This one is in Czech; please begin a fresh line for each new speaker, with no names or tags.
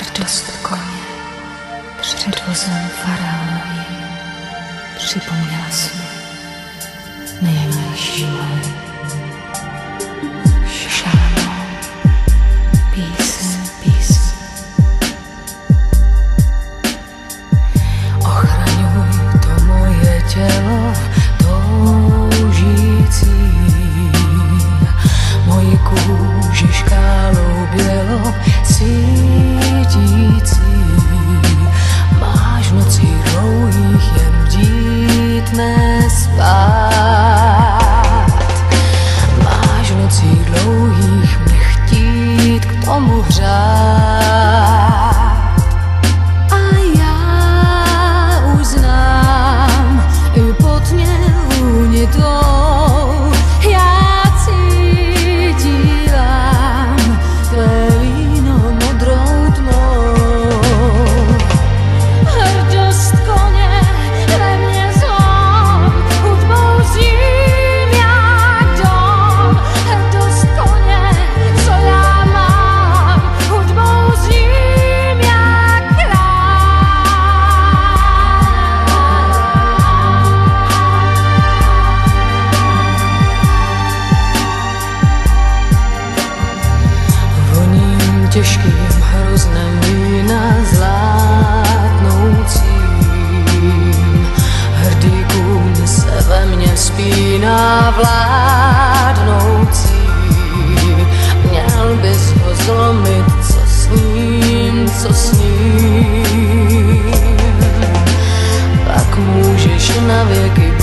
warczą konie przed wozem faraona jej przypomniała snu najemnej siły. 着。těžkým hroznem vína zlátnoucím. Hrdý kůň se ve mně spíná vládnoucí. Měl bys ho zlomit, co s ním, co s ním. Pak můžeš na věky